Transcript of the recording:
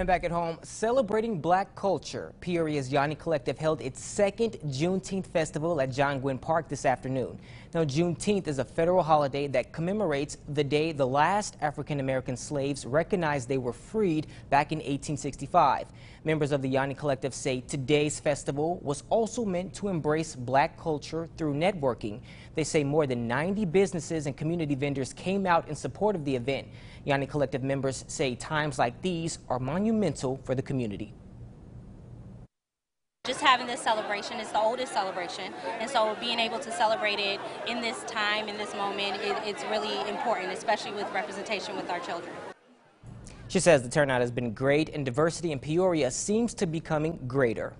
And back at home, celebrating black culture, Peoria's Yanni Collective held its second Juneteenth festival at John Gwynn Park this afternoon. Now, Juneteenth is a federal holiday that commemorates the day the last African American slaves recognized they were freed back in 1865. Members of the Yanni Collective say today's festival was also meant to embrace black culture through networking. They say more than 90 businesses and community vendors came out in support of the event. Yanni Collective members say times like these are monumental for the community. Just having this celebration is the oldest celebration, and so being able to celebrate it in this time, in this moment, it, it's really important, especially with representation with our children. She says the turnout has been great and diversity in Peoria seems to be becoming greater.